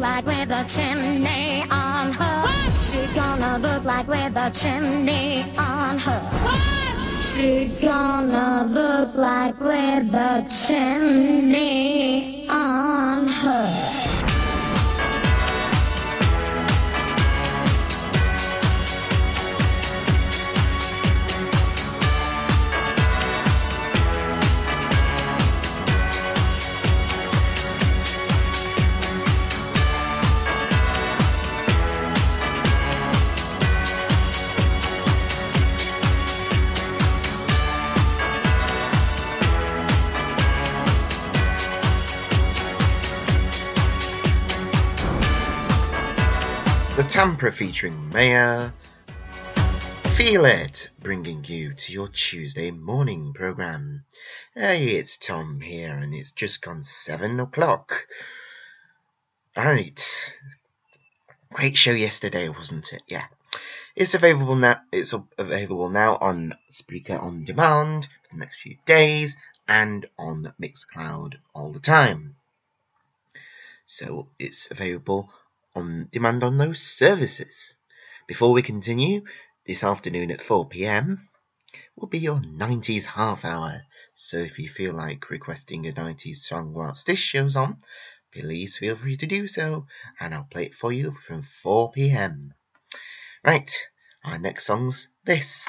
a chimney on her? What? She gonna look like with a chimney on her? What? She gonna look like with a chimney on her. Tamperer featuring Maya. Feel It, bringing you to your Tuesday morning program. Hey, it's Tom here, and it's just gone seven o'clock. Right. Great show yesterday, wasn't it? Yeah. It's available now. It's available now on Spreaker on Demand for the next few days and on Mixcloud all the time. So it's available on demand on those services. Before we continue, this afternoon at 4pm will be your 90s half hour. So if you feel like requesting a 90s song whilst this show's on, please feel free to do so, and I'll play it for you from 4pm. Right, our next song's this.